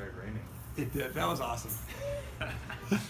started raining. It did. That was awesome.